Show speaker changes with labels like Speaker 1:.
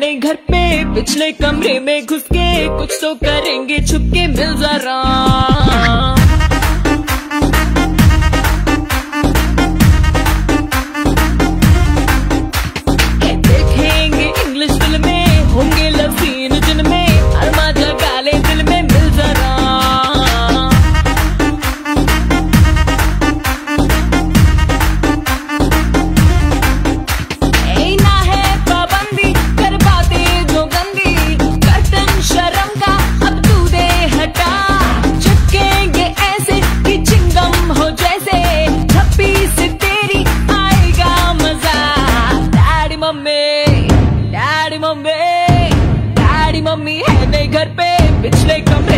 Speaker 1: अपने घर पे पिछले कमरे में घुस के कुछ तो करेंगे, छुपके मिल जरा। देखेंगे इंग्लिश फ़िल्म में होंगे love daddy mummy daddy mummy है नहीं घर पे पिछले कमरे